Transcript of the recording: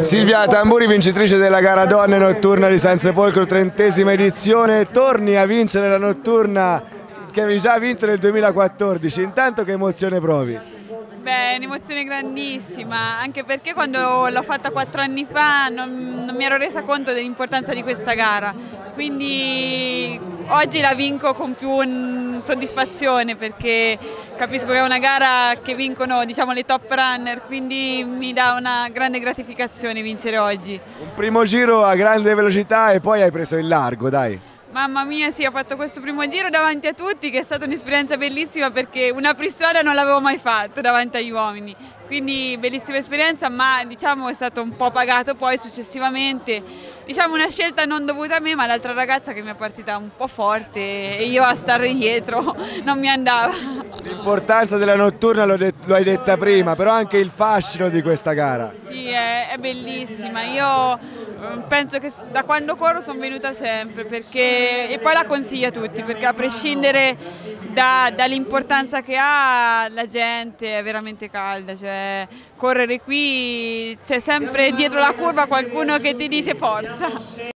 Silvia Tamburi, vincitrice della gara donne notturna di San Sepolcro, trentesima edizione, torni a vincere la notturna che avevi già vinto nel 2014, intanto che emozione provi? Beh, è un'emozione grandissima, anche perché quando l'ho fatta quattro anni fa non, non mi ero resa conto dell'importanza di questa gara, quindi oggi la vinco con più soddisfazione perché capisco che è una gara che vincono diciamo, le top runner, quindi mi dà una grande gratificazione vincere oggi. Un primo giro a grande velocità e poi hai preso il largo, dai. Mamma mia, sì, ho fatto questo primo giro davanti a tutti che è stata un'esperienza bellissima perché una pristrada non l'avevo mai fatto davanti agli uomini. Quindi bellissima esperienza, ma diciamo è stato un po' pagato poi successivamente. Diciamo una scelta non dovuta a me, ma l'altra ragazza che mi è partita un po' forte e io a stare dietro non mi andava. L'importanza della notturna lo, lo, hai detta prima, però anche il fascino di questa gara. Sì, è, è bellissima. Io penso che da quando corro sono venuta sempre perché, e poi la consiglio a tutti perché a prescindere da, dall'importanza che ha la gente è veramente calda, cioè, correre qui c'è sempre dietro la curva qualcuno che ti dice forza.